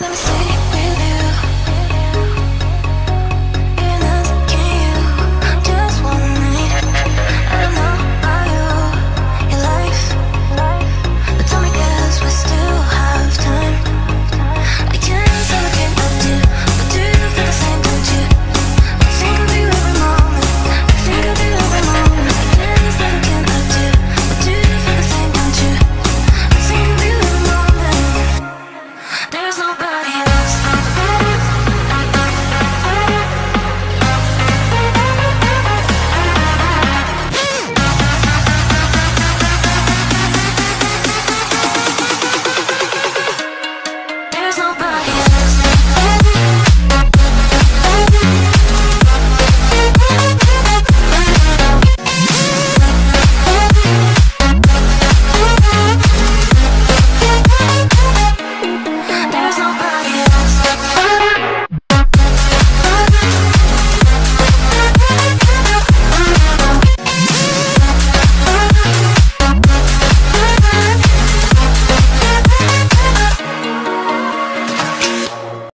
Let me see.